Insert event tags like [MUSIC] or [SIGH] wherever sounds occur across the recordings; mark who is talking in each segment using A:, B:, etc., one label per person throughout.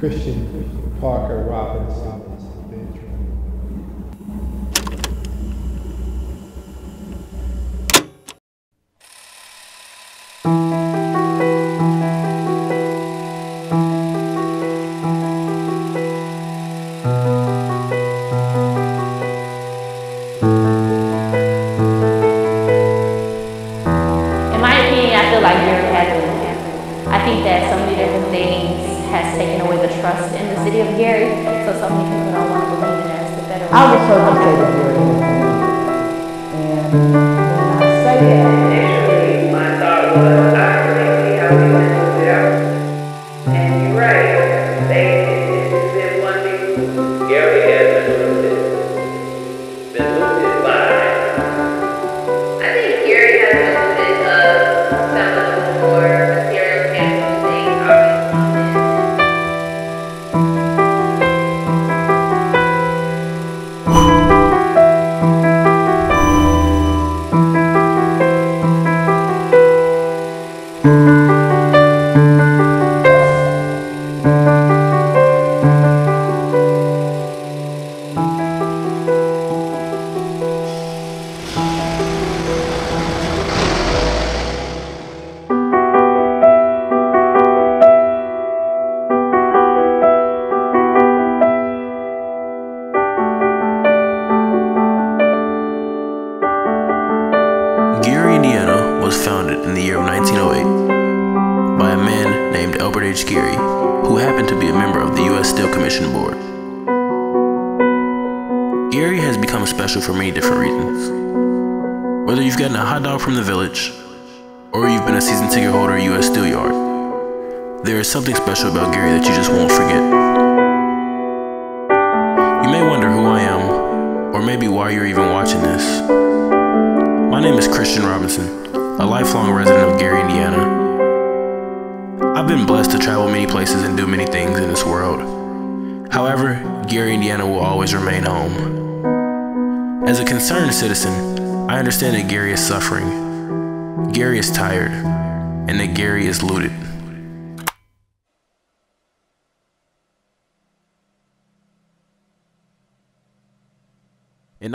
A: Christian Parker Robinson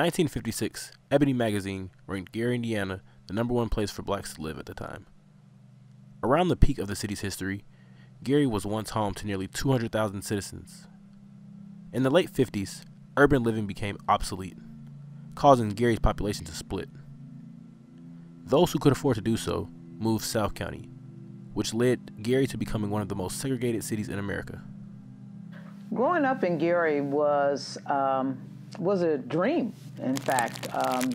B: 1956, Ebony magazine ranked Gary, Indiana the number one place for blacks to live at the time. Around the peak of the city's history, Gary was once home to nearly 200,000 citizens. In the late 50s, urban living became obsolete, causing Gary's population to split. Those who could afford to do so moved South County, which led Gary to becoming one of the most segregated cities in America.
C: growing up in Gary was um, was a dream. In fact, um,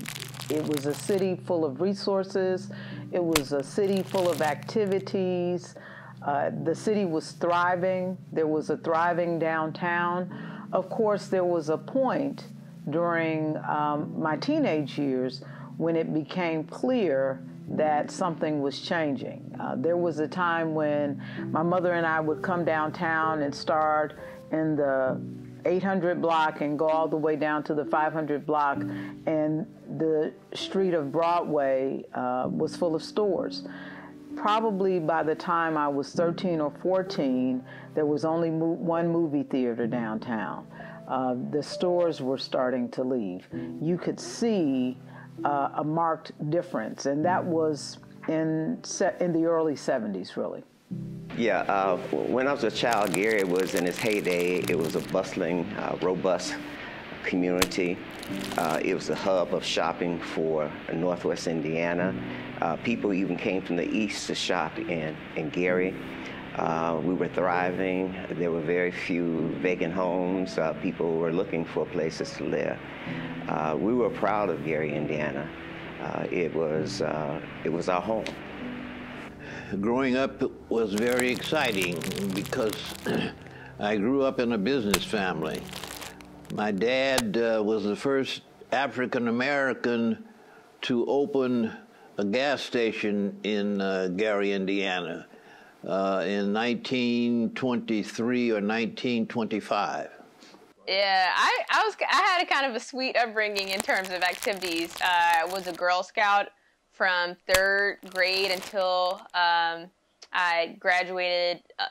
C: it was a city full of resources. It was a city full of activities. Uh, the city was thriving. There was a thriving downtown. Of course, there was a point during um, my teenage years when it became clear that something was changing. Uh, there was a time when my mother and I would come downtown and start in the 800 block and go all the way down to the 500 block, and the street of Broadway uh, was full of stores. Probably by the time I was 13 or 14, there was only mo- one movie theater downtown. Uh, the stores were starting to leave. You could see uh, a marked difference, and that was in se- in the early 70s, really.
D: Yeah, uh, when I was a child, Gary was in its heyday. It was a bustling, uh, robust community. Uh, it was a hub of shopping for Northwest Indiana. Uh, people even came from the east to shop in, in Gary. Uh, we were thriving. There were very few vacant homes. Uh, people were looking for places to live. We were proud of Gary, Indiana. It was it was our home.
E: Growing up was very exciting because [CLEARS THROAT] I grew up in a business family. My dad uh, was the first African American to open a gas station in uh, Gary, Indiana, uh, in 1923 or 1925.
F: Yeah, I, I was I had a kind of a sweet upbringing in terms of activities. Uh, I was a Girl Scout
G: from third grade until um, I graduated uh,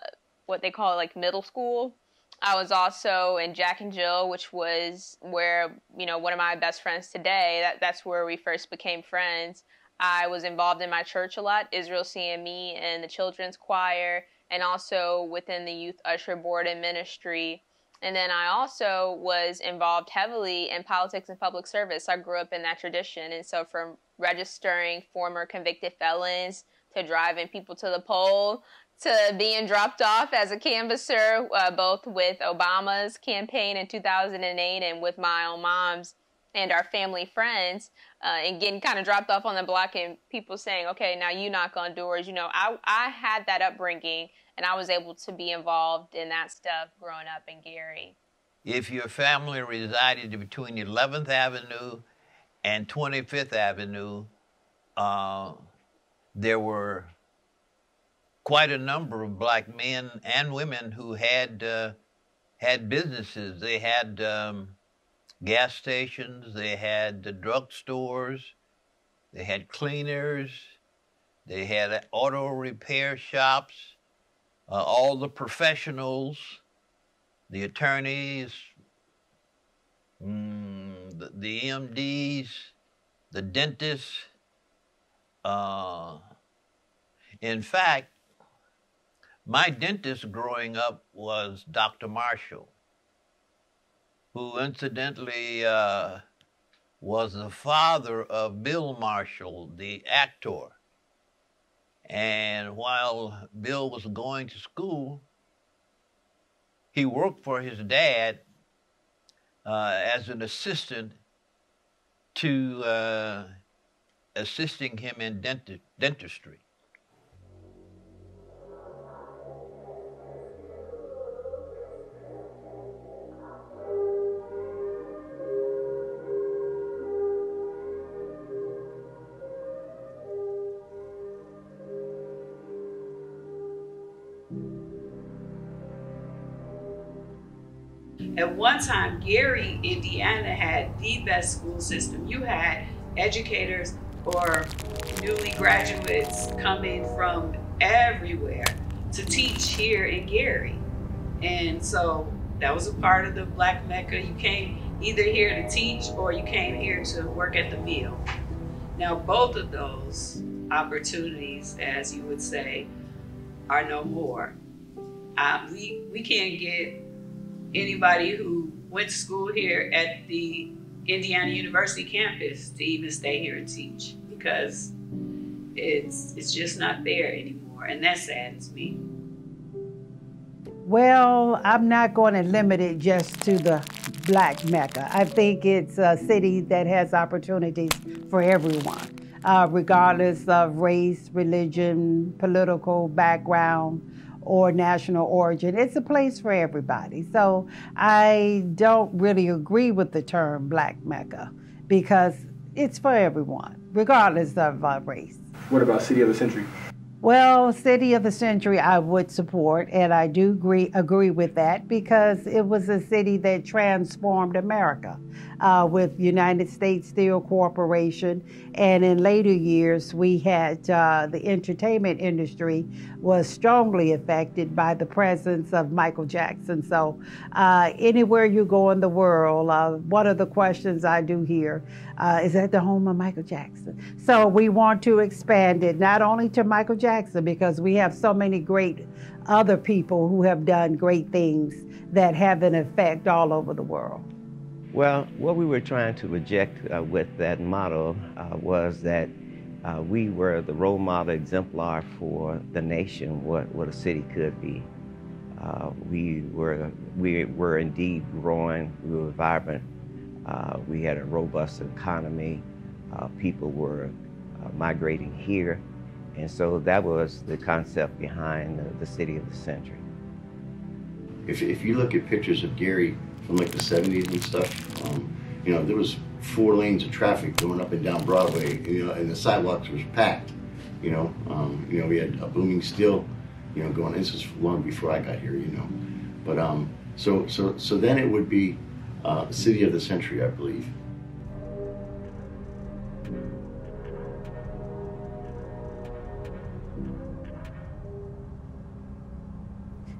G: what they call like middle school. I was also in Jack and Jill, which was where you know one of my best friends today. That that's where we first became friends. I was involved in my church a lot, Israel CME and the children's choir, and also within the youth usher board and ministry. And then I also was involved heavily in politics and public service. I grew up in that tradition. And so from registering former convicted felons to driving people to the poll to being dropped off as a canvasser, uh, both with Obama's campaign in 2008 and with my own mom's and our family friends, uh, and getting kind of dropped off on the block, and people saying, "Okay, now you knock on doors." You know, I I had that upbringing, and I was able to be involved in that stuff growing up in Gary.
E: If your family resided between 11th Avenue and 25th Avenue, uh, there were quite a number of black men and women who had uh, had businesses. They had um, gas stations, they had the drugstores, they had cleaners, they had auto repair shops, uh, all the professionals, the attorneys, mm, the, the EMDs, the dentists. Uh, in fact, my dentist growing up was Dr. Marshall, who incidentally uh, was the father of Bill Marshall, the actor. And while Bill was going to school, he worked for his dad uh, as an assistant to uh, assisting him in denti- dentistry.
F: At one time, Gary, Indiana had the best school system. You had educators or newly graduates coming from everywhere to teach here in Gary. And so that was a part of the Black Mecca. You came either here to teach or you came here to work at the mill. Now, both of those opportunities, as you would say, are no more. Um, we, we can't get anybody who went to school here at the Indiana University campus to even stay here and teach because it's it's just not there anymore, and that saddens me.
H: Well, I'm not going to limit it just to the Black Mecca. I think it's a city that has opportunities for everyone, uh, regardless of race, religion, political background or national origin. It's a place for everybody. So I don't really agree with the term Black Mecca because it's for everyone, regardless of uh, race.
I: What about City of the Century?
H: Well, City of the Century, I would support, and I do agree agree with that because it was a city that transformed America uh, with United States Steel Corporation, and in later years we had uh, the entertainment industry was strongly affected by the presence of Michael Jackson. So, uh, anywhere you go in the world, uh, one of the questions I do hear uh, is that the home of Michael Jackson. So we want to expand it not only to Michael Jackson Jackson because we have so many great other people who have done great things that have an effect all over the world.
D: Well, what we were trying to project uh, with that model uh, was that uh, we were the role model exemplar for the nation, what, what a city could be. Uh, we were we were indeed growing. We were vibrant. Uh, we had a robust economy. Uh, people were migrating here. And so that was the concept behind the, the city of the century.
J: If, if you look at pictures of Gary from like the 70s and stuff, um, you know, there was four lanes of traffic going up and down Broadway, you know, and the sidewalks was packed, you know. Um, you know, we had a booming steel, you know, going, this was long before I got here, you know. But um, so, so, so then it would be uh, city of the century, I believe.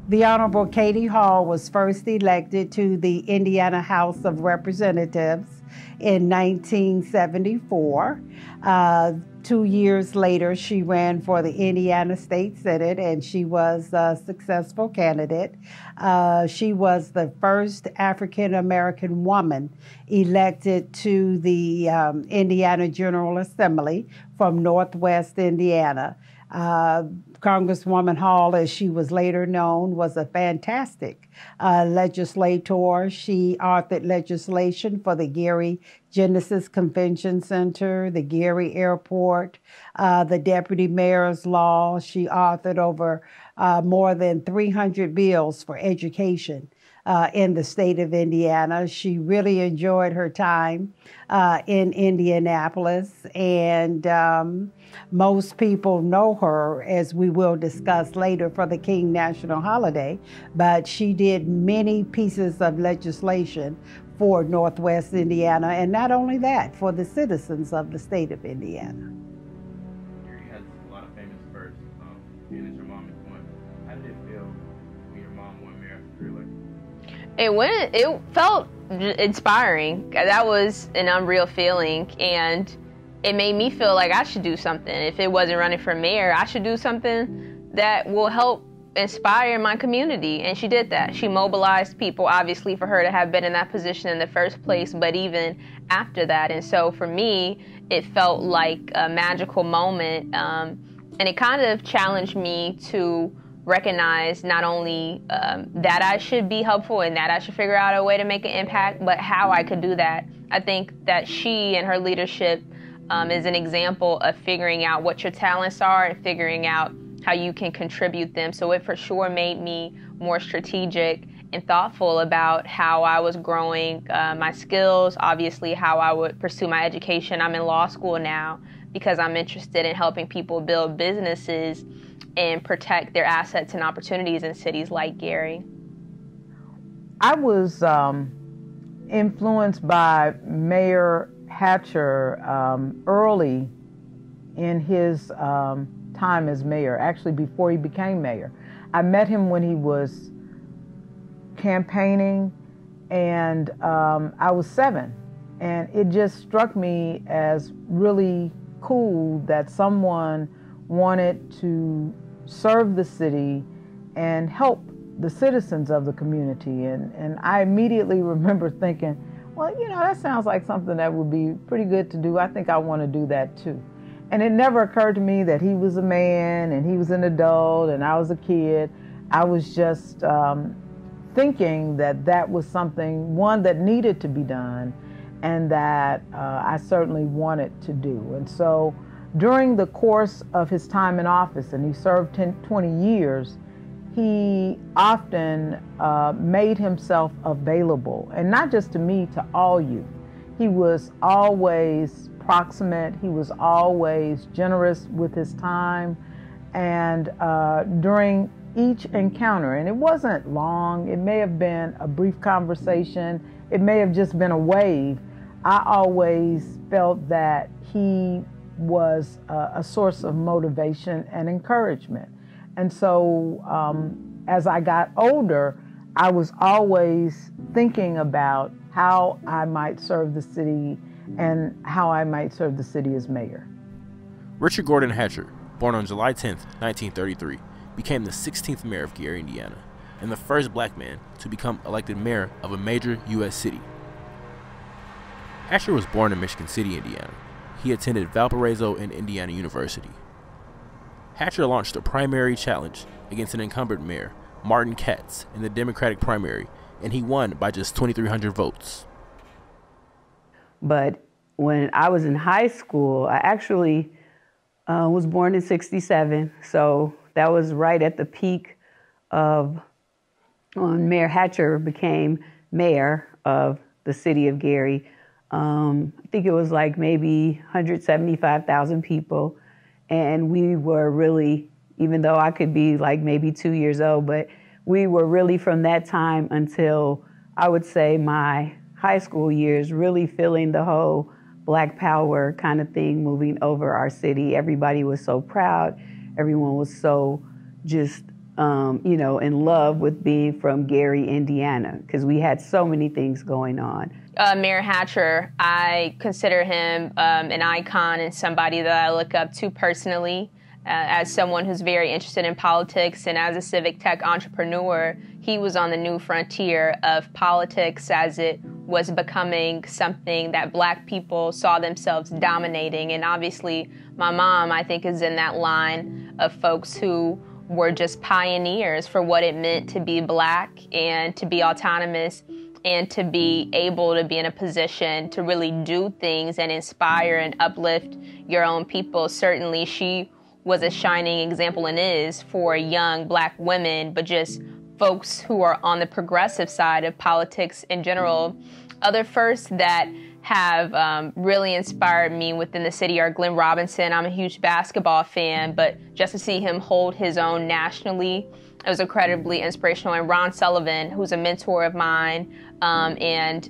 H: The Honorable Katie Hall was first elected to the Indiana House of Representatives in 1974. Uh, two years later, she ran for the Indiana State Senate and she was a successful candidate. Uh, she was the first African American woman elected to the um, Indiana General Assembly from Northwest Indiana. Congresswoman Hall, as she was later known, was a fantastic uh, legislator. She authored legislation for the Gary Genesis Convention Center, the Gary Airport, uh, the Deputy Mayor's Law. She authored over uh, more than 300 bills for education uh, in the state of Indiana. She really enjoyed her time uh, in Indianapolis, and um, most people know her, as we will discuss later, for the King National Holiday, but she did many pieces of legislation for Northwest Indiana, and not only that, for the citizens of the state of Indiana.
G: It feel when your mom went. It felt inspiring. That was an unreal feeling, and it made me feel like I should do something. If it wasn't running for mayor, I should do something that will help inspire my community. And she did that. She mobilized people, obviously, for her to have been in that position in the first place, but even after that. And so for me, it felt like a magical moment. Um, and it kind of challenged me to recognize not only um, that I should be helpful and that I should figure out a way to make an impact, but how I could do that. I think that she and her leadership um, is an example of figuring out what your talents are and figuring out how you can contribute them. So it for sure made me more strategic and thoughtful about how I was growing uh, my skills, obviously, how I would pursue my education. I'm in law school now because I'm interested in helping people build businesses and protect their assets and opportunities in cities like Gary?
C: I was um, influenced by Mayor Hatcher um, early in his um, time as mayor, actually before he became mayor. I met him when he was campaigning, and um, I was seven. And it just struck me as really cool that someone wanted to serve the city and help the citizens of the community. And, and I immediately [LAUGHS] remember thinking, well, you know, that sounds like something that would be pretty good to do. I think I want to do that too. And it never occurred to me that he was a man and he was an adult and I was a kid. I was just um, thinking that that was something, one, that needed to be done and that uh, I certainly wanted to do. And so during the course of his time in office, and he served 10, 20 years, he often uh, made himself available, and not just to me, to all youth. He was always proximate, he was always generous with his time, and uh, during each encounter, and it wasn't long, it may have been a brief conversation, it may have just been a wave. I always felt that he was a, a source of motivation and encouragement. And so um, as I got older, I was always thinking about how I might serve the city and how I might serve the city as mayor.
B: Richard Gordon Hatcher, born on July 10, 1933, became the 16th mayor of Gary, Indiana, and the first black man to become elected mayor of a major U.S. city. Hatcher was born in Michigan City, Indiana, he attended Valparaiso and Indiana University. Hatcher launched a primary challenge against an incumbent mayor, Martin Katz, in the Democratic primary, and he won by just 2,300 votes.
I: But when I was in high school, I actually uh, was born in 67, so that was right at the peak of when Mayor Hatcher became mayor of the city of Gary. Um, I think it was like maybe 175,000 people. And we were really, even though I could be like maybe two years old, but we were really from that time until I would say my high school years, really feeling the whole Black Power kind of thing moving over our city. Everybody was so proud. Everyone was so just um, you know, in love with being from Gary, Indiana, because we had so many things going on.
G: Uh, Mayor Hatcher, I consider him um, an icon and somebody that I look up to personally. Uh, as someone who's very interested in politics and as a civic tech entrepreneur, he was on the new frontier of politics as it was becoming something that black people saw themselves dominating. And obviously, my mom, I think, is in that line of folks who were just pioneers for what it meant to be black and to be autonomous and to be able to be in a position to really do things and inspire and uplift your own people. Certainly, she was a shining example and is for young black women, but just folks who are on the progressive side of politics in general. Other firsts that have um, really inspired me within the city are Glenn Robinson. I'm a huge basketball fan, but just to see him hold his own nationally, it was incredibly inspirational. And Ron Sullivan, who's a mentor of mine, um, and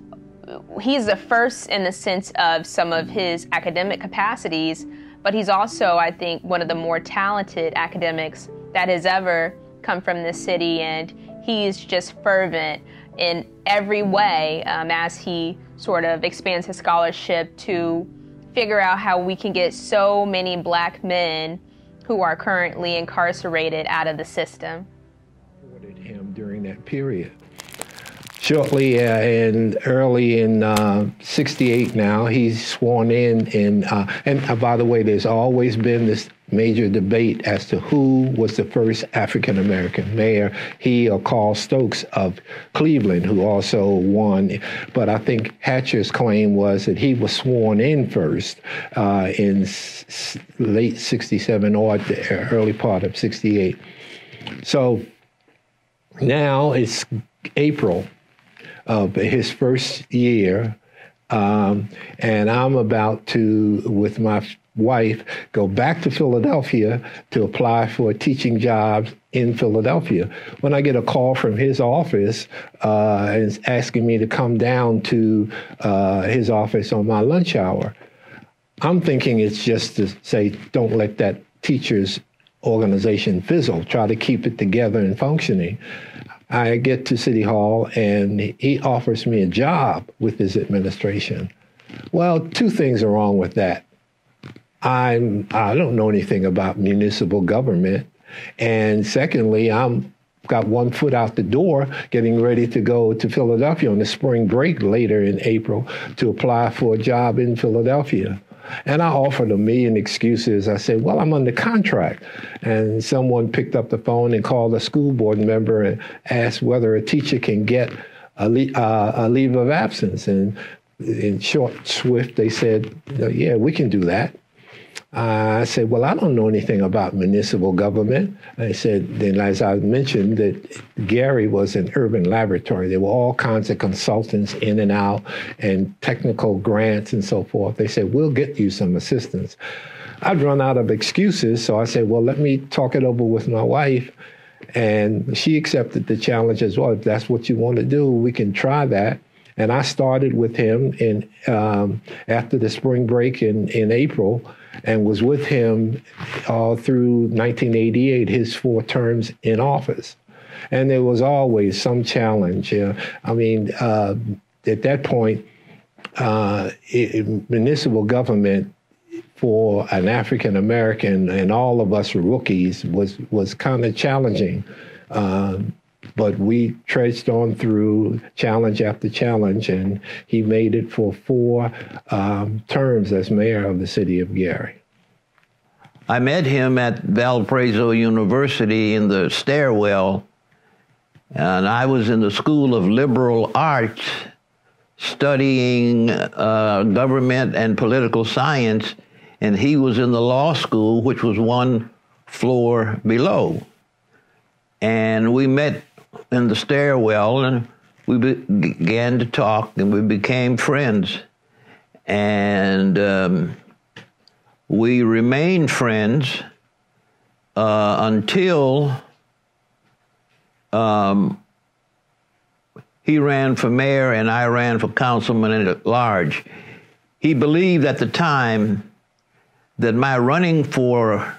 G: he's the first in the sense of some of his academic capacities, but he's also, I think, one of the more talented academics that has ever come from this city, and he's just fervent in every way um, as he sort of expands his scholarship to figure out how we can get so many black men who are currently incarcerated out of the system.
A: Him during that period shortly uh, in early in uh, 68 now he's sworn in uh, and uh, by the way there's always been this major debate as to who was the first african american mayor. He or carl stokes of cleveland who also won. But i think hatcher's claim was that he was sworn in first uh, in s- late 67 or the early part of 68 so now it's april of his first year. Um, and I'm about to, with my wife, go back to Philadelphia to apply for teaching jobs in Philadelphia. When I get a call from his office uh, and asking me to come down to uh, his office on my lunch hour, I'm thinking it's just to say, don't let that teacher's organization fizzle. Try to keep it together and functioning. I get to City Hall and he offers me a job with his administration. Well, two things are wrong with that. I'm I don't know anything about municipal government, and secondly, I'm got one foot out the door, getting ready to go to Philadelphia on the spring break later in April to apply for a job in Philadelphia. And I offered a million excuses. I said, Well, I'm under contract. And someone picked up the phone and called a school board member and asked whether a teacher can get a, le- uh, a leave of absence. And in short, swift, they said, Yeah, we can do that. Uh, I said, well, I don't know anything about municipal government. I said, then as I mentioned, that Gary was an urban laboratory. There were all kinds of consultants in and out and technical grants and so forth. They said, we'll get you some assistance. I'd run out of excuses, so I said, well, let me talk it over with my wife. And she accepted the challenge as well. If that's what you want to do, we can try that. And I started with him in um, after the spring break in, in April and was with him all through 1988, his four terms in office. And there was always some challenge. Uh, I mean, uh, at that point, uh, it, municipal government for an African American and all of us rookies was was kind of challenging. Um, but we traced on through challenge after challenge, and he made it for four um, terms as mayor of the city of Gary.
E: I met him at Valparaiso University in the stairwell, and I was in the School of Liberal Arts studying uh, government and political science, and he was in the law school, which was one floor below. And we met in the stairwell and we began to talk and we became friends. And um, we remained friends uh, until um, he ran for mayor and I ran for councilman at large. He believed at the time that my running for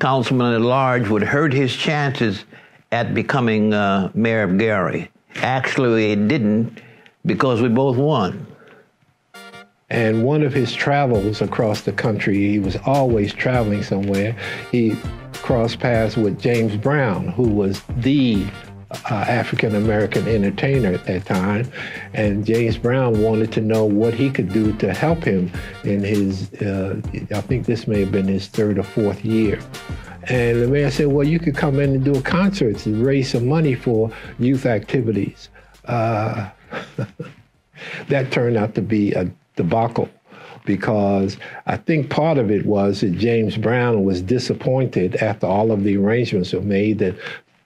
E: councilman at large would hurt his chances at becoming uh, mayor of Gary. Actually, it didn't because we both won.
A: And one of his travels across the country, he was always traveling somewhere. He crossed paths with James Brown, who was the uh, African American entertainer at that time. And James Brown wanted to know what he could do to help him in his, uh, I think this may have been his third or fourth year. And the mayor said, Well, you could come in and do a concert to raise some money for youth activities. Uh, [LAUGHS] that turned out to be a debacle because I think part of it was that James Brown was disappointed after all of the arrangements were made that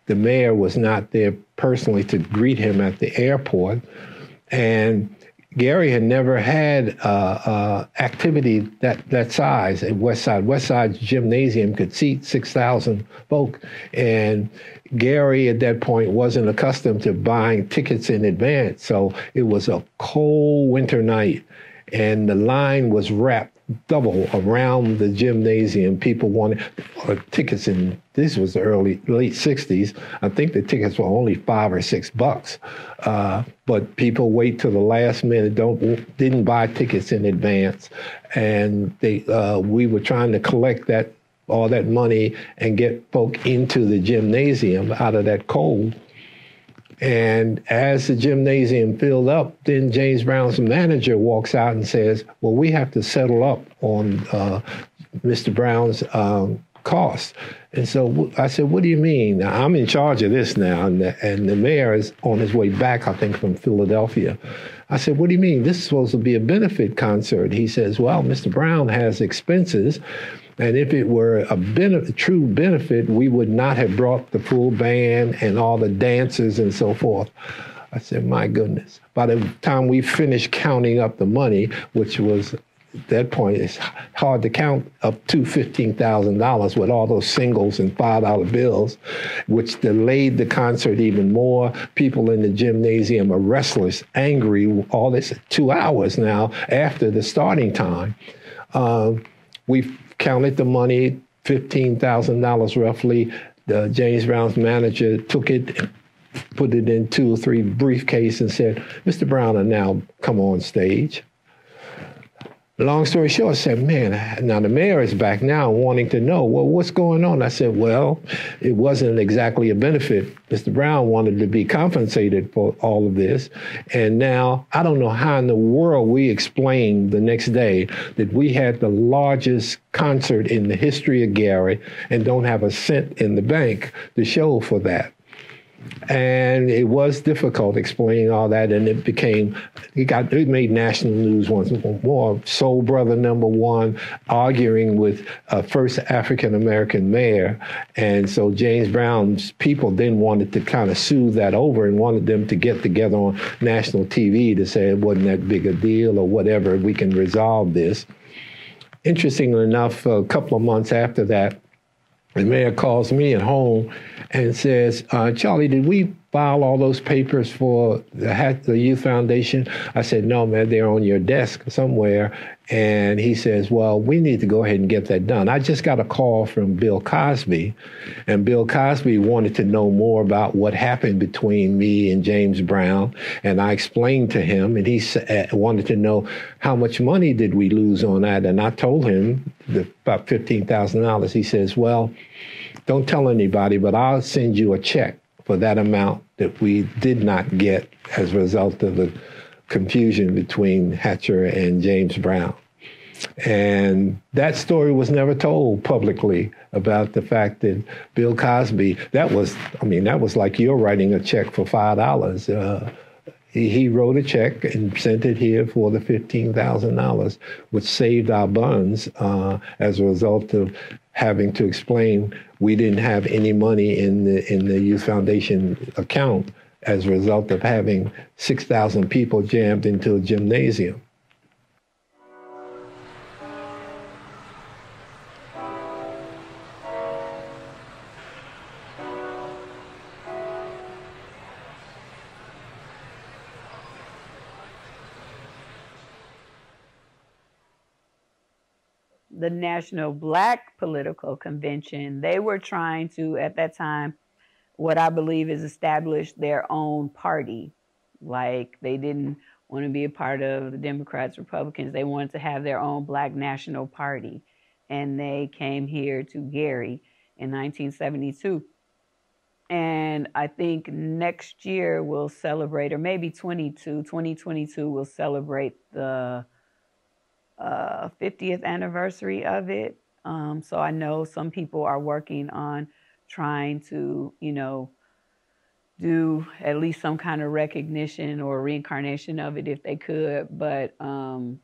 A: the mayor was not there personally to greet him at the airport. And Gary had never had uh, uh, activity that, that size at West Side. West Side Gymnasium could seat 6,000 folk. And Gary at that point wasn't accustomed to buying tickets in advance. So it was a cold winter night and the line was wrapped double around the gymnasium. People wanted tickets in this was the early late '60s. I think the tickets were only five or six bucks, uh, but people wait till the last minute. Don't didn't buy tickets in advance, and they uh, we were trying to collect that all that money and get folk into the gymnasium out of that cold. And as the gymnasium filled up, then James Brown's manager walks out and says, Well, we have to settle up on uh, Mr. Brown's um, cost. And so I said, What do you mean? I'm in charge of this now. And the, and the mayor is on his way back, I think, from Philadelphia. I said, What do you mean? This is supposed to be a benefit concert. He says, Well, Mr. Brown has expenses and if it were a, benefit, true benefit, we would not have brought the full band and all the dancers and so forth. I said, my goodness. By the time we finished counting up the money, which was at that point, it's hard to count up to $15,000 with all those singles and $5 bills, which delayed the concert even more. People in the gymnasium are restless, angry, all this two hours now after the starting time. Um, we counted the money, $15,000 roughly. The James Brown's manager took it, put it in two or three briefcase and said, Mr. Brown will now come on stage. Long story short, I said, man, now the mayor is back now wanting to know, well, what's going on? I said, well, it wasn't exactly a benefit. Mr. Brown wanted to be compensated for all of this. And now I don't know how in the world we explained the next day that we had the largest concert in the history of Gary and don't have a cent in the bank to show for that and it was difficult explaining all that and it became it got it made national news once more. Soul brother number one arguing with a first african american mayor. And so james brown's people then wanted to kind of soothe that over and wanted them to get together on national tv to say it wasn't that big a deal or whatever we can resolve this. Interestingly enough a couple of months after that the mayor calls me at home and says, uh, Charlie, did we file all those papers for the, the Youth Foundation? I said, no, man, they're on your desk somewhere. And he says, well, we need to go ahead and get that done. I just got a call from Bill Cosby, and Bill Cosby wanted to know more about what happened between me and James Brown. And I explained to him, and he uh, wanted to know how much money did we lose on that. And I told him the, about $15,000. He says, well, don't tell anybody, but I'll send you a check for that amount that we did not get as a result of the confusion between Hatcher and James Brown. And that story was never told publicly about the fact that Bill Cosby, that was, I mean, that was like you're writing a check for $5. Uh, he, wrote a check and sent it here for the $15,000, which saved our buns uh, as a result of having to explain we didn't have any money in the in the Youth Foundation account as a result of having 6,000 people jammed into a gymnasium.
I: The National Black Political Convention, they were trying to, at that time, what I believe is establish their own party. Like they didn't want to be a part of the Democrats, Republicans. They wanted to have their own black national party. And they came here to Gary in 1972. And I think next year we'll celebrate, or maybe 22, 2022, we'll celebrate the uh, 50th anniversary of it. Um, so I know some people are working on trying to, you know, do at least some kind of recognition or reincarnation of it if they could. But um,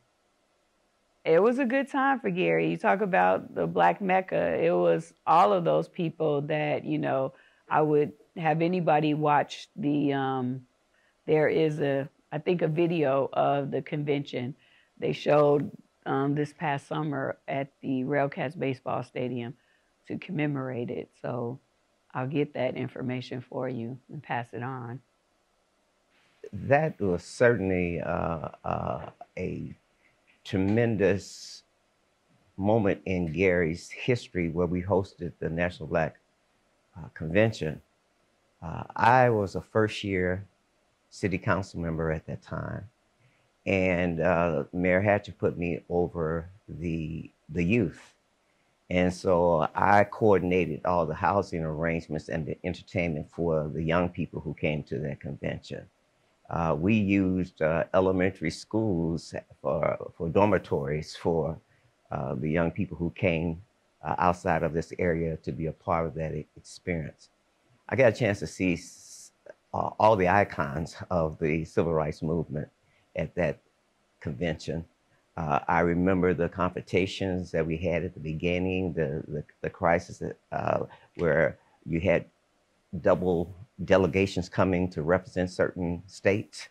I: it was a good time for Gary. You talk about the Black Mecca, it was all of those people that, you know, I would have anybody watch the, um, there is a, I think, a video of the convention. They showed um, this past summer at the Railcats baseball stadium to commemorate it. So I'll get that information for you and pass it on.
D: That was certainly uh, uh, a tremendous moment in Gary's history where we hosted the National Black uh, Convention. Uh, I was a first year city council member at that time, and uh, Mayor Hatcher put me over the the youth, and so I coordinated all the housing arrangements and the entertainment for the young people who came to that convention. Uh, we used uh, elementary schools for, for dormitories for uh, the young people who came uh, outside of this area to be a part of that experience. I got a chance to see uh, all the icons of the civil rights movement at that convention. Uh, I remember the confrontations that we had at the beginning, the, the, the crisis that, where you had double delegations coming to represent certain states,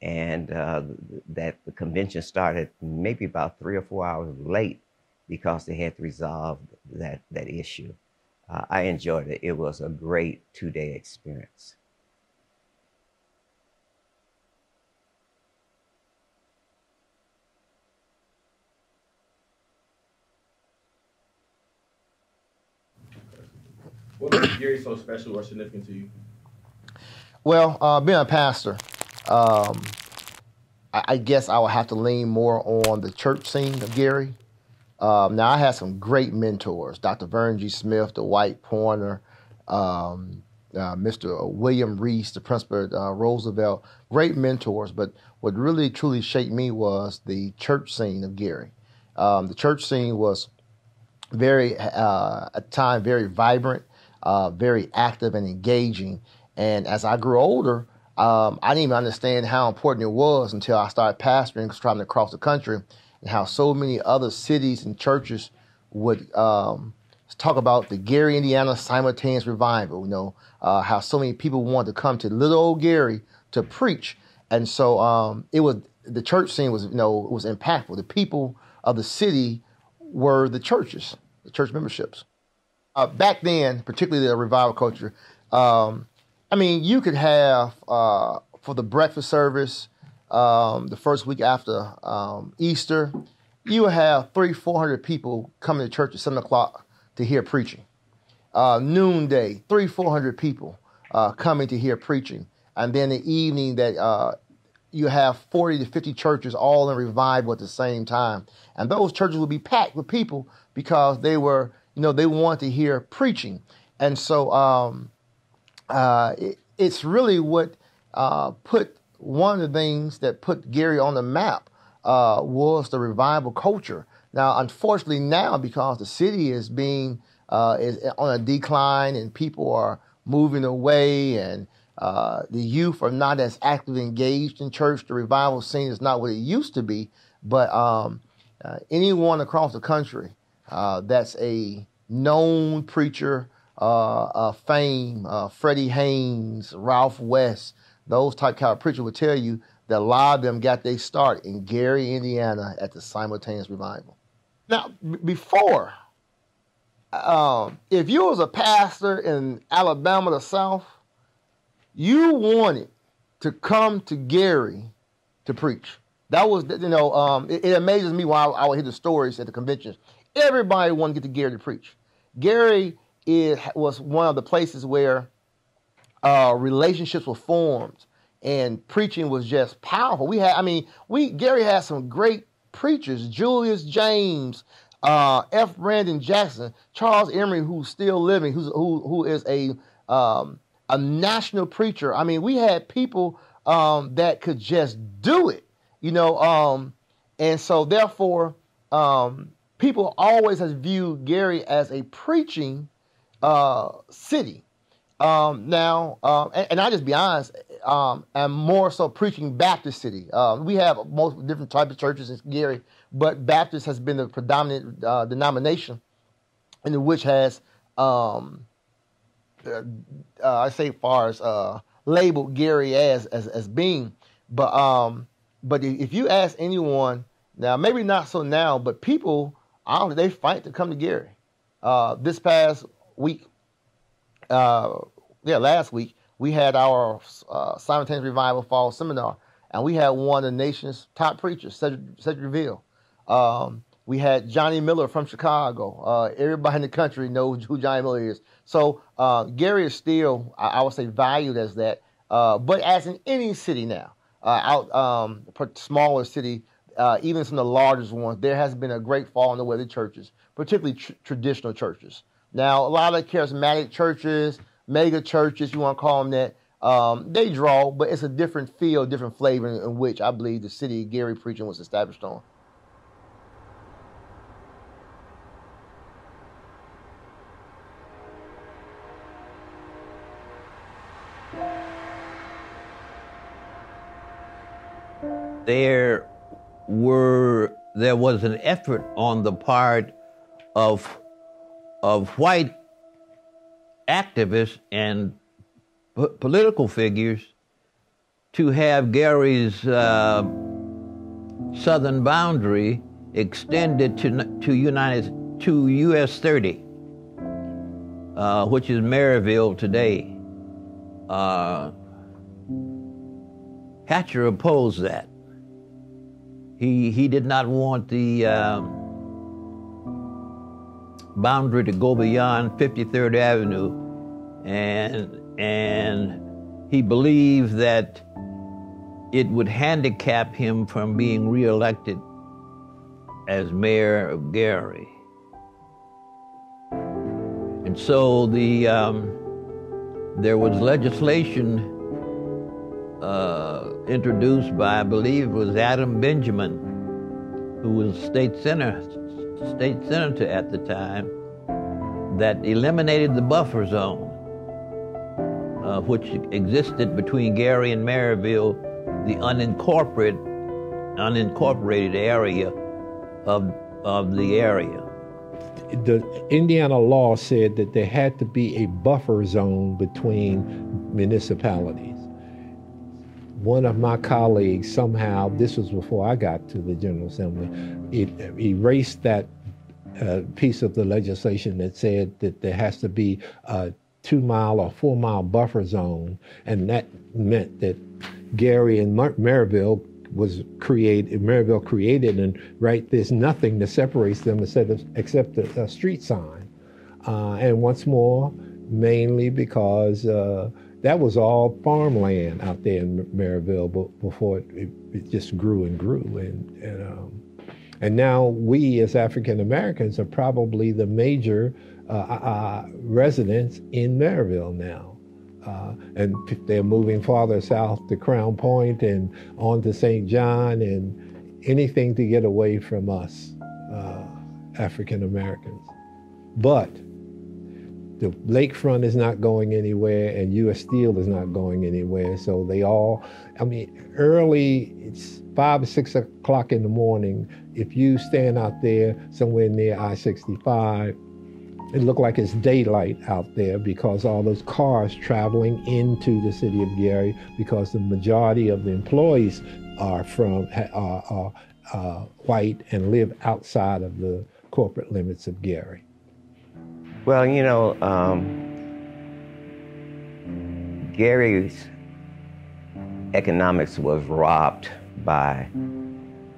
D: and uh, that the convention started maybe about three or four hours late because they had to resolve that, that issue. Uh, I enjoyed it. It was a great two day experience.
B: What makes Gary so special or significant to you?
K: Well, uh, being a pastor, um, I, I, guess I would have to lean more on the church scene of Gary. Um, now, I had some great mentors Dr. Vernon G. Smith, Dwight Pointer, um, uh, Mr. William Reese, the principal uh, Roosevelt. Great mentors, but what really truly shaped me was the church scene of Gary. Um, the church scene was very, uh, at time, very vibrant uh, very active and engaging. And as I grew older, um, I didn't even understand how important it was until I started pastoring, traveling across the country, and how so many other cities and churches would um, talk about the Gary, Indiana simultaneous revival. You know, uh, how so many people wanted to come to little old Gary to preach, and so um, it was the church scene was you know was impactful. The people of the city were the churches, the church memberships uh, back then, particularly the revival culture, um, I mean, you could have uh, for the breakfast service um, the first week after um, Easter, you would have three, four hundred people coming to church at seven o'clock to hear preaching. Uh, noonday, three, four hundred people uh, coming to hear preaching, and then the evening that uh, you have 40 to 50 churches all in revival at the same time. And those churches would be packed with people because they were you know, they want to hear preaching. And so um, uh, it, it's really what uh, put one of the things that put Gary on the map uh, was the revival culture. Now, unfortunately, now because the city is being uh, is on a decline and people are moving away and uh, the youth are not as actively engaged in church, the revival scene is not what it used to be. But um, uh, anyone across the country uh, that's a known preacher uh, fame, uh, Freddie Haynes, Ralph West, those type kind of preachers would tell you that a lot of them got their start in Gary, Indiana at the simultaneous revival. Now, b- before, um, if you was a pastor in Alabama, the South, you wanted to come to Gary to preach. That was, you know, um, it, it, amazes me when I, I would hear the stories at the conventions. Everybody wanted to get to Gary to preach. Gary is, was one of the places where uh, relationships were formed, and preaching was just powerful. We had, I mean, we Gary had some great preachers: Julius James, uh, F. Brandon Jackson, Charles Emery, who's still living, who's who who is a um, a national preacher. I mean, we had people um, that could just do it, you know. Um, and so, therefore, um, people always has viewed Gary as a preaching uh, city. Um, now, um, and, and I just be honest, um, I'm more so preaching Baptist city. Uh, we have most different types of churches in Gary, but Baptist has been the predominant uh, denomination, in which has um, uh, I say far as uh, labeled Gary as, as as being, but um, but if you ask anyone now, maybe not so now, but people honestly they fight to come to Gary. Uh, this past week, uh, yeah, last week we had our uh, simultaneous revival fall seminar, and we had one of the nation's top preachers, Cedric, Cedric Ville. Um, we had Johnny Miller from Chicago. Uh, everybody in the country knows who Johnny Miller is. So uh, Gary is still, I, I, would say, valued as that. Uh, but as in any city now, uh, out um, smaller city, uh, even some of the largest ones, there has been a great fall in the way the churches, particularly tr- traditional churches. Now, a lot of charismatic churches, mega churches, you want to call them that, um, they draw, but it's a different feel, different flavor in, in which I believe the city Gary preaching was established on.
E: there were there was an effort on the part of of white activists and p- political figures to have Gary's uh, southern boundary extended to to United to U.S. 30, uh, which is Merrillville today. Uh, Hatcher opposed that. He, he did not want the uh, boundary to go beyond 53rd Avenue, and, and he believed that it would handicap him from being reelected as mayor of Gary. And so the, um, there was legislation uh, introduced by, I believe was Adam Benjamin, who was state senator, state senator at the time, that eliminated the buffer zone, uh, which existed between Gary and Merrillville, the unincorporated, unincorporated area of, of the area.
A: The Indiana law said that there had to be a buffer zone between municipalities one of my colleagues somehow, this was before I got to the General Assembly, it erased that uh, piece of the legislation that said that there has to be a two mile or four mile buffer zone, and that meant that Gary and Mar- Merrillville was created, Merrillville created, and right there's nothing that separates them except, except a, a street sign, uh, and once more, mainly because. Uh, that was all farmland out there in Merrillville before it, it, it just grew and grew. And, and, um, and now we as African Americans are probably the major uh, uh, residents in Merrillville now. Uh, and they're moving farther south to Crown Point and on to St. John and anything to get away from us, uh, African Americans. But the lakefront is not going anywhere and U.S. Steel is not going anywhere. So they all, I mean, early, it's five or six o'clock in the morning. If you stand out there somewhere near I 65, it looked like it's daylight out there because all those cars traveling into the city of Gary because the majority of the employees are from are, are uh, white and live outside of the corporate limits of Gary.
D: Well, you know, um, Gary's economics was robbed by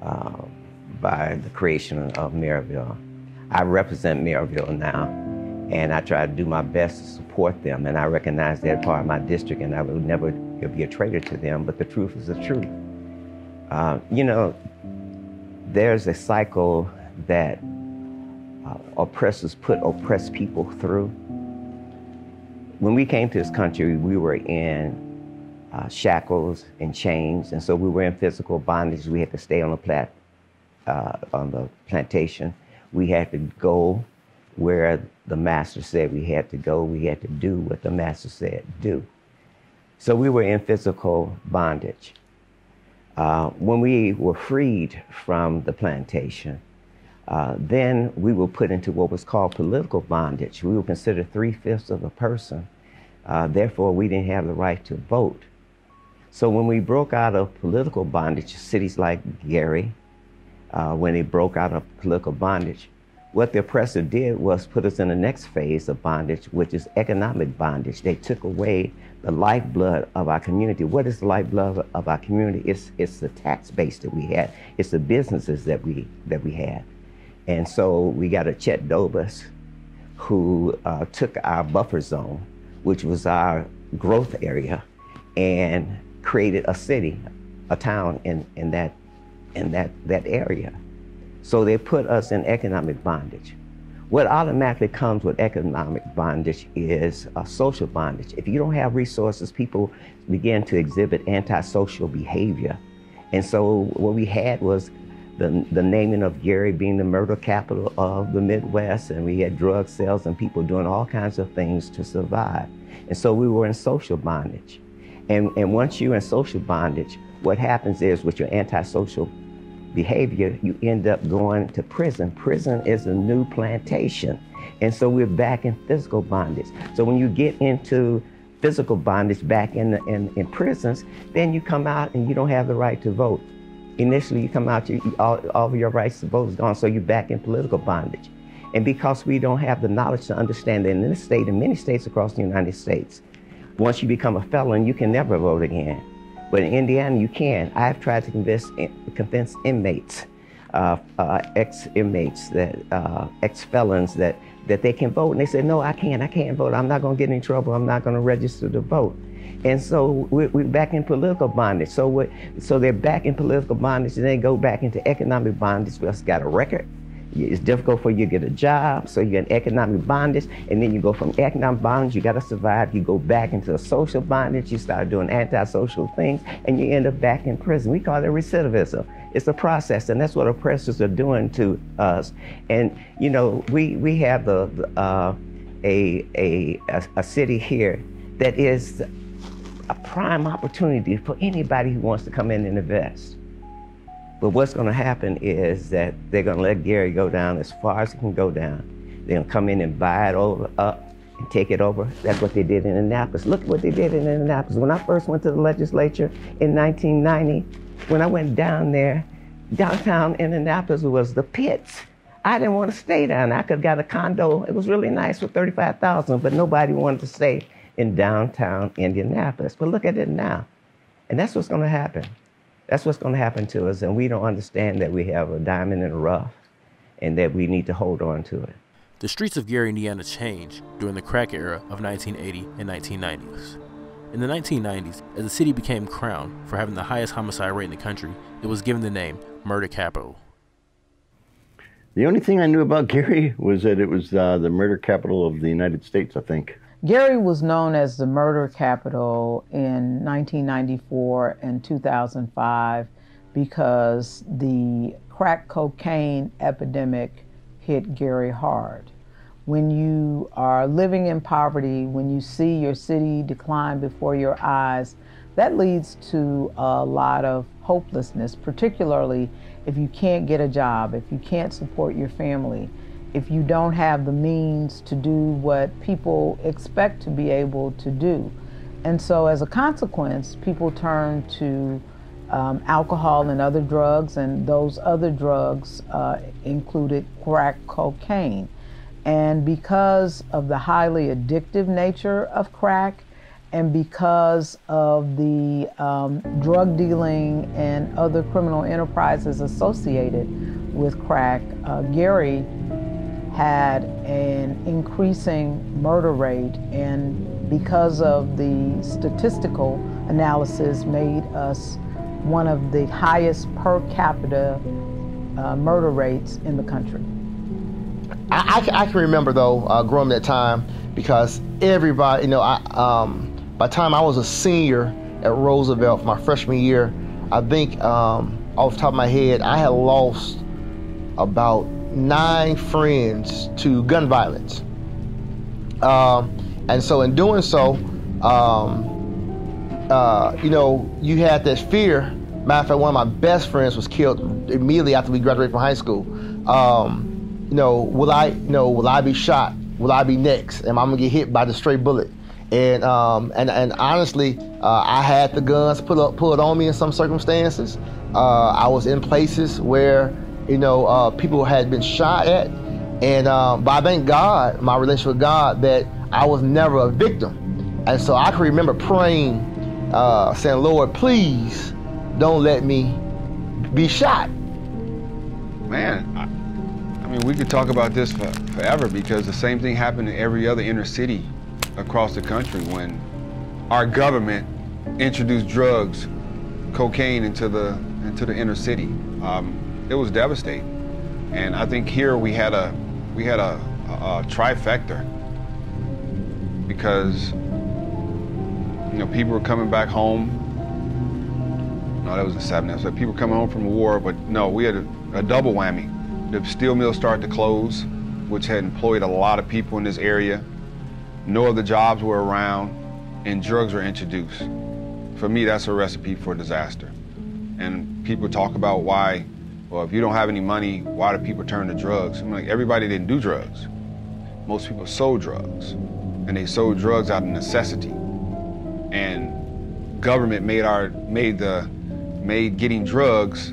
D: uh, by the creation of Merrillville. I represent Merrillville now, and I try to do my best to support them. And I recognize they're part of my district, and I would never be a traitor to them. But the truth is the truth. Uh, you know, there's a cycle that uh, oppressors put oppressed people through. When we came to this country, we were in uh, shackles and chains, and so we were in physical bondage. We had to stay on the plat, uh, on the plantation. We had to go where the master said we had to go. We had to do what the master said do. So we were in physical bondage. Uh, when we were freed from the plantation, uh, then we were put into what was called political bondage. We were considered three fifths of a person. Uh, therefore, we didn't have the right to vote. So when we broke out of political bondage, cities like Gary, uh, when they broke out of political bondage, what the oppressor did was put us in the next phase of bondage, which is economic bondage. They took away the lifeblood of our community. What is the lifeblood of our community? It's, it's the tax base that we had. It's the businesses that we, that we had. And so we got a Chet Dobis who uh, took our buffer zone, which was our growth area, and created a city, a town in, in, that, in that, that area. So they put us in economic bondage. What automatically comes with economic bondage is a social bondage. If you don't have resources, people begin to exhibit antisocial behavior. And so what we had was the, the naming of Gary being the murder capital of the Midwest, and we had drug sales and people doing all kinds of things to survive. And so we were in social bondage. And, and once you're in social bondage, what happens is with your antisocial behavior, you end up going to prison. Prison is a new plantation. And so we're back in physical bondage. So when you get into physical bondage back in, the, in, in prisons, then you come out and you don't have the right to vote. Initially, you come out, you, all, all of your rights to vote is gone, so you're back in political bondage. And because we don't have the knowledge to understand that in this state and many states across the United States, once you become a felon, you can never vote again. But in Indiana, you can. I've tried to convince, convince inmates, uh, uh, ex-inmates, that uh, ex-felons that that they can vote, and they said, "No, I can't. I can't vote. I'm not going to get in trouble. I'm not going to register to vote." And so we're, we're, back in political bondage. So so they're back in political bondage, and they go back into economic bondage. We also got a record it's difficult for you to get a job, so you're in economic bondage, and then you go from economic bondage, you got to survive, you go back into a social bondage, you start doing antisocial things, and you end up back in prison. We call it recidivism. It's a process, and that's what oppressors are doing to us. And you know, we we have the, uh, a, a a city here that is a prime opportunity for anybody who wants to come in and invest. But what's going to happen is that they're going to let Gary go down as far as he can go down. They're going to come in and buy it over up and take it over. That's what they did in Annapolis. Look what they did in Annapolis. When I first went to the legislature in 1990, when I went down there, downtown in Annapolis was the pits. I didn't want to stay down. I could have got a condo. It was really nice for 35000 but nobody wanted to stay in downtown Indianapolis. But look at it now. And that's what's going to happen. That's what's going to happen to us, and we don't understand that we have a diamond in the rough and that we need to hold on to it.
B: The streets of Gary, Indiana changed during the crack era of 1980 and 1990s. In the 1990s, as the city became crowned for having the highest homicide rate in the country, it was given the name Murder Capital.
J: The only thing I knew about Gary [LAUGHS] was that it was uh, the murder capital of the United States, I think.
C: Gary was known as the murder capital in 1994 and 2005 because the crack cocaine epidemic hit Gary hard. When you are living in poverty, when you see your city decline before your eyes, that leads to a lot of hopelessness, particularly if you can't get a job, if you can't support your family if you don't have the means to do what people expect to be able to do. And so, as a consequence, people turn to um, alcohol and other drugs, and those other drugs uh, included crack cocaine. And because of the highly addictive nature of crack, and because of the um, drug dealing and other criminal enterprises associated with crack, uh, Gary had an increasing murder rate and because of the statistical analysis made us one of the highest per capita uh, murder rates in the country.
K: I, I, I can remember though uh, growing that time because everybody, you know, I, um, by the time I was a senior at Roosevelt my freshman year, I think um, off the top of my head, I had lost about nine friends to gun violence. Um, and so, in doing so, um, uh, you know, you had this fear. Matter of fact, one of my best friends was killed immediately after we graduated from high school. Um, you know, will I, you know, will I be shot? Will I be next? Am I gonna get hit by the stray bullet? And um, and and honestly, uh, I had the guns put up, pulled on me in some circumstances. Uh, I was in places where you know uh, people had been shot at, and um, but I thank God, my relationship with God, that I was never a victim. And so I can remember praying, uh, saying, "Lord, please don't let me be shot."
L: Man, I, I mean, we could talk about this for, forever because the same thing happened in every other inner city across the country when our government introduced drugs, cocaine into the into the inner city. Um, it was devastating, and I think here we had a we had a, a, a trifecta because you know people were coming back home. No, that was the 70s. So people coming home from war, but no, we had a, a double whammy. The steel mills started to close, which had employed a lot of people in this area. No other jobs were around, and drugs were introduced. For me, that's a recipe for disaster. And people talk about why, well, if you don't have any money, why do people turn to drugs? I'm like, everybody didn't do drugs. Most people sold drugs, and they sold drugs out of necessity. And government made our made the made getting drugs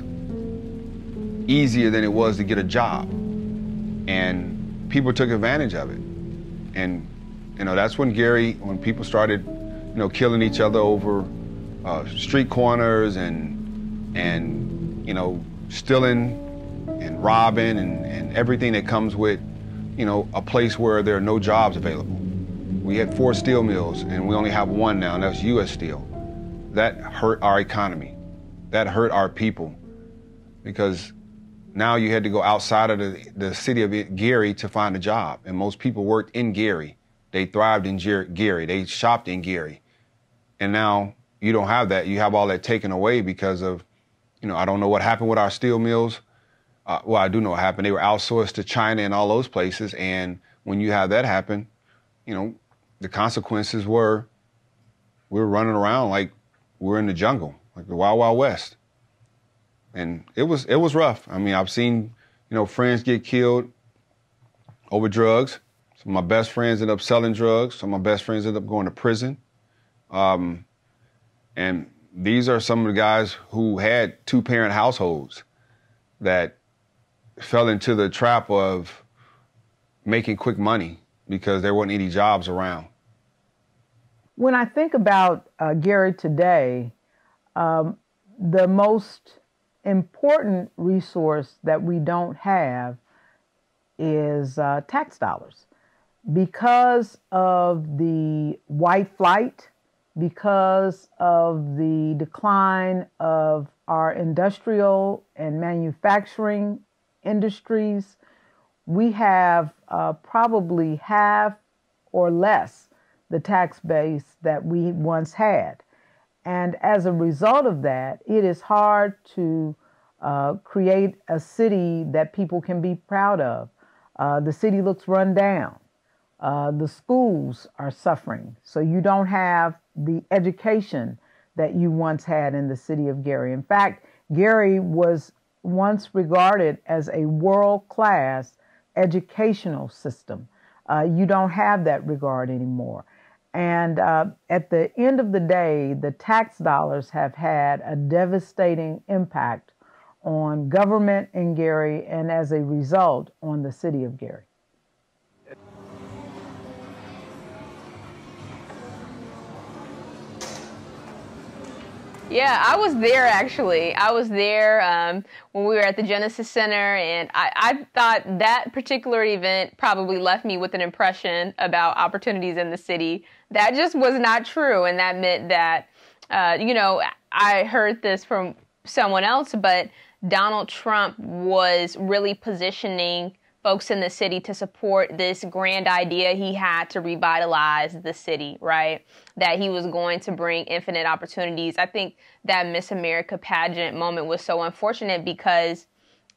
L: easier than it was to get a job, and people took advantage of it. And you know, that's when Gary, when people started, you know, killing each other over uh, street corners and and you know, stealing and robbing and, and everything that comes with, you know, a place where there are no jobs available. We had four steel mills and we only have one now, and that's U.S. Steel. That hurt our economy. That hurt our people because now you had to go outside of the, the city of Gary to find a job, and most people worked in Gary. They thrived in Gary. They shopped in Gary. And now you don't have that. You have all that taken away because of, you know, I don't know what happened with our steel mills. Uh, well, I do know what happened. They were outsourced to China and all those places. And when you have that happen, you know, the consequences were we were running around like we are in the jungle, like the Wild Wild West. And it was it was rough. I mean, I've seen, you know, friends get killed over drugs. Some of my best friends end up selling drugs. Some of my best friends end up going to prison. Um, and these are some of the guys who had two parent households that fell into the trap of making quick money because there weren't any jobs around.
C: When I think about uh, Gary today, um, the most important resource that we don't have is uh, tax dollars because of the white flight, because of the decline of our industrial and manufacturing industries, we have uh, probably half or less the tax base that we once had. And as a result of that, it is hard to uh, create a city that people can be proud of. Uh, the city looks run down. Uh, the schools are suffering. So you don't have the education that you once had in the city of Gary. In fact, Gary was once regarded as a world class educational system. Uh, you don't have that regard anymore. And uh, at the end of the day, the tax dollars have had a devastating impact on government in Gary and as a result on the city of Gary.
G: Yeah, I was there actually. I was there um, when we were at the Genesis Center, and I, I, thought that particular event probably left me with an impression about opportunities in the city. That just was not true, and that meant that, uh, you know, I heard this from someone else, but Donald Trump was really positioning folks in the city to support this grand idea he had to revitalize the city, right? That he was going to bring infinite opportunities. I think that Miss America pageant moment was so unfortunate because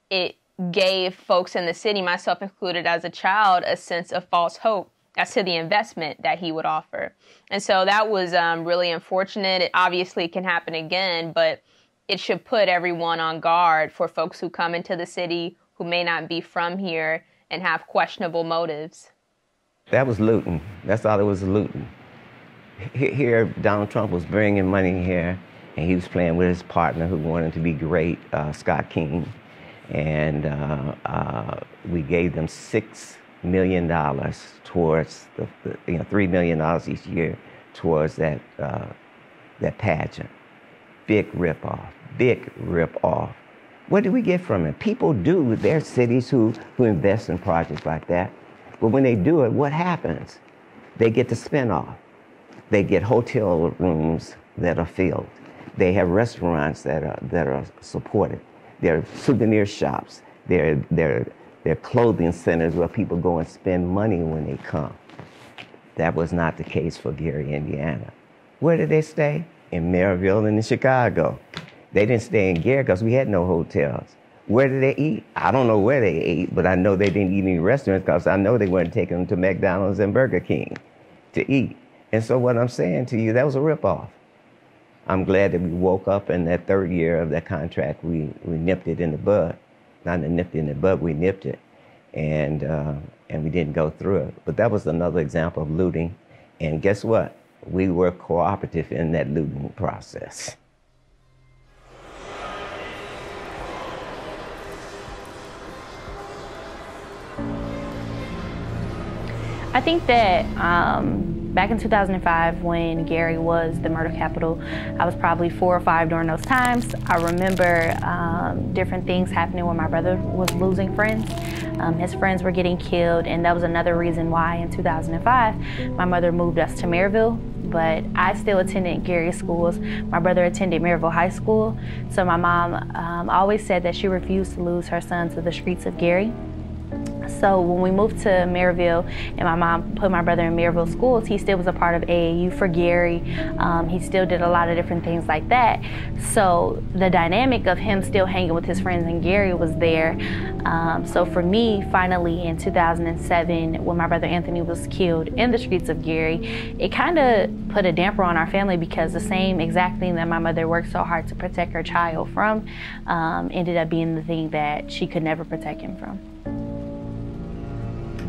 G: it gave folks in the city, myself included as a child, a sense of false hope as to the investment that he would offer. And so that was um, really unfortunate. It obviously can happen again, but it should put everyone on guard for folks who come into the city who may not be from here and have questionable motives.
D: That was looting. That's all it was looting. Here, Donald Trump was bringing money here, and he was playing with his partner who wanted to be great, uh, Scott King. And uh, uh, we gave them $6 million towards, the, the you know, $3 million each year towards that, uh, that pageant. Big ripoff, big ripoff. What do we get from it? People do. There are cities who, who invest in projects like that. But when they do it, what happens? They get the spinoff. They get hotel rooms that are filled. They have restaurants that are, that are supported. There are souvenir shops. There, there, there are clothing centers where people go and spend money when they come. That was not the case for Gary, Indiana. Where did they stay? In Merrillville and in Chicago. They didn't stay in Gary because we had no hotels. Where did they eat? I don't know where they ate, but I know they didn't eat in restaurants because I know they weren't taking them to McDonald's and Burger King to eat. And so what I'm saying to you, that was a ripoff. I'm glad that we woke up in that third year of that contract, we, we nipped it in the bud. Not nipped it in the bud, we nipped it. And, uh, and we didn't go through it. But that was another example of looting. And guess what? We were cooperative in that looting process.
M: I think that um, back in 2005, when Gary was the murder capital, I was probably four or five during those times. I remember um, different things happening when my brother was losing friends. Um, his friends were getting killed, and that was another reason why in 2005 my mother moved us to Merrillville. But I still attended Gary schools. My brother attended Merrillville High School. So my mom um, always said that she refused to lose her son to the streets of Gary. So when we moved to Merrillville and my mom put my brother in Merrillville schools, he still was a part of AAU for Gary. Um, he still did a lot of different things like that. So the dynamic of him still hanging with his friends in Gary was there. Um, so for me, finally in 2007, when my brother Anthony was killed in the streets of Gary, it kind of put a damper on our family because the same exact thing that my mother worked so hard to protect her child from um, ended up being the thing that she could never protect him from.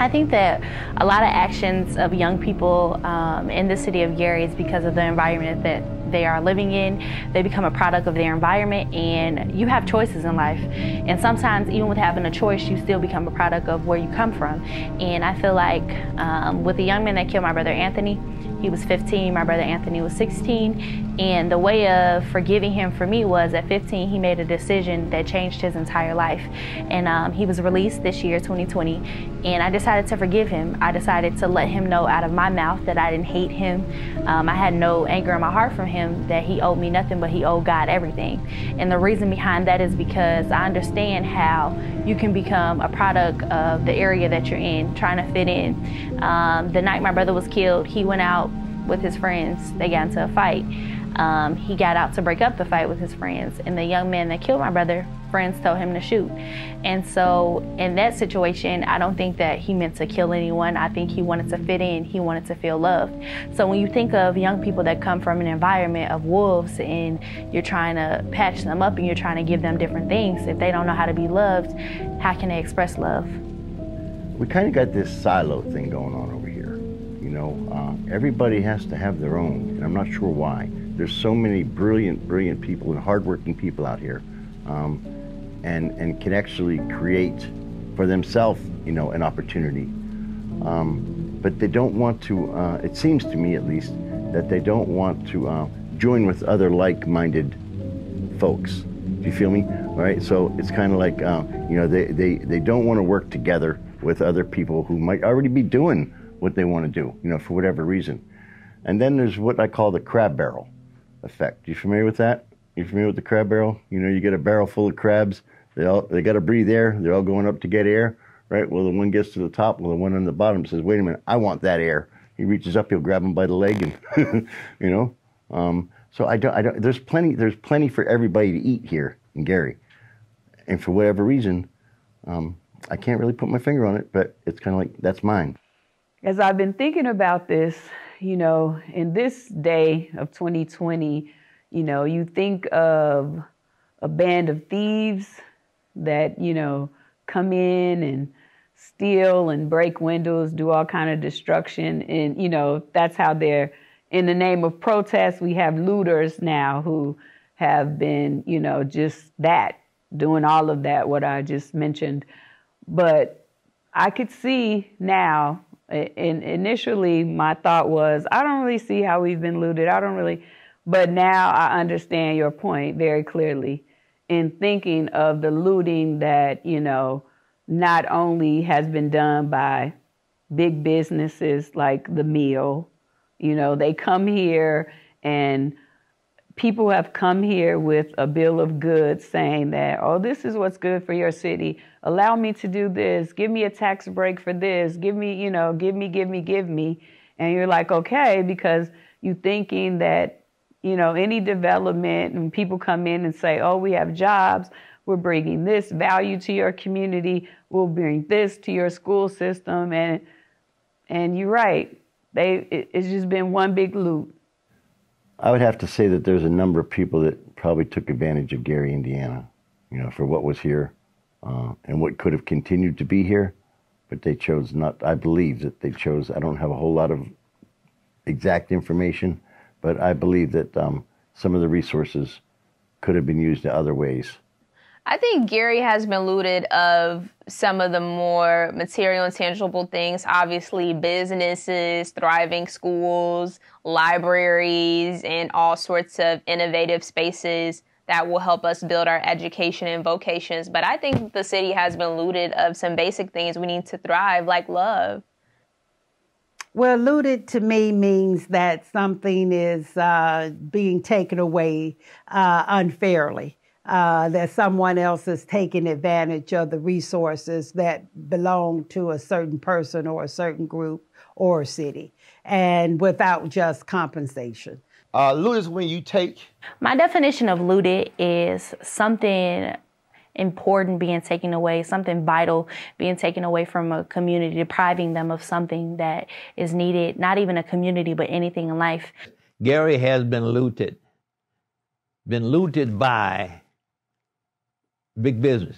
M: I think that a lot of actions of young people um, in the city of Gary is because of the environment that they are living in. They become a product of their environment, and you have choices in life. And sometimes, even with having a choice, you still become a product of where you come from. And I feel like um, with the young man that killed my brother Anthony, he was 15, my brother Anthony was 16. And the way of forgiving him for me was at 15, he made a decision that changed his entire life. And um, he was released this year, 2020. And I decided to forgive him. I decided to let him know out of my mouth that I didn't hate him. Um, I had no anger in my heart from him that he owed me nothing, but he owed God everything. And the reason behind that is because I understand how you can become a product of the area that you're in, trying to fit in. Um, the night my brother was killed, he went out with his friends. They got into a fight. Um, he got out to break up the fight with his friends, and the young man that killed my brother, friends told him to shoot. And so, in that situation, I don't think that he meant to kill anyone. I think he wanted to fit in, he wanted to feel loved. So, when you think of young people that come from an environment of wolves and you're trying to patch them up and you're trying to give them different things, if they don't know how to be loved, how can they express love?
J: We kind of got this silo thing going on know, uh, everybody has to have their own, and I'm not sure why. There's so many brilliant, brilliant people and hardworking people out here, um, and and can actually create for themselves, you know, an opportunity. Um, but they don't want to. Uh, it seems to me, at least, that they don't want to uh, join with other like-minded folks. Do you feel me? All right. So it's kind of like uh, you know they, they they don't want to work together with other people who might already be doing what they want to do. You know, for whatever reason. And then there's what I call the crab barrel effect. You familiar with that? You familiar with the crab barrel? You know, you get a barrel full of crabs. They all they got to breathe air. They're all going up to get air, right? Well, the one gets to the top. Well, the one on the bottom says, "Wait a minute, I want that air." He reaches up, he'll grab him by the leg, and [LAUGHS] you know. Um, so I don't, I don't. There's plenty. There's plenty for everybody to eat here in Gary, and for whatever reason, um, I can't really put my finger on it, but it's kind of like that's mine.
I: As I've been thinking about this, you know, in this day of 2020, you know, you think of a band of thieves that, you know, come in and steal and break windows, do all kind of destruction. And, you know, that's how they're, in the name of protest, we have looters now who have been, you know, just that, doing all of that, what I just mentioned. But I could see now, and initially my thought was, I don't really see how we've been looted. I don't really, but now I understand your point very clearly in thinking of the looting that, you know, not only has been done by big businesses like the Mill, you know, they come here and people have come here with a bill of goods saying that, oh, this is what's good for your city. Allow me to do this. Give me a tax break for this. Give me, you know, give me, give me, give me. And you're like, okay, because you're thinking that, you know, any development and people come in and say, oh, we have jobs. We're bringing this value to your community. We'll bring this to your school system. And, and you're right. They, it, it's just been one big loop.
J: I would have to say that there's a number of people that probably took advantage of Gary, Indiana, you know, for what was here uh, and what could have continued to be here, but they chose not. I believe that they chose. I don't have a whole lot of exact information, but I believe that um, some of the resources could have been used in other ways.
G: I think Gary has been looted of some of the more material and tangible things. Obviously, businesses, thriving schools, libraries, and all sorts of innovative spaces that will help us build our education and vocations. But I think the city has been looted of some basic things we need to thrive, like love.
H: Well, looted to me means that something is uh, being taken away uh, unfairly uh, that someone else is taking advantage of the resources that belong to a certain person or a certain group or a city, and without just compensation.
K: Uh, loot is when you take.
M: My definition of looted is something important being taken away, something vital being taken away from a community, depriving them of something that is needed, not even a community, but anything in life.
N: Gary has been looted, been looted by big business.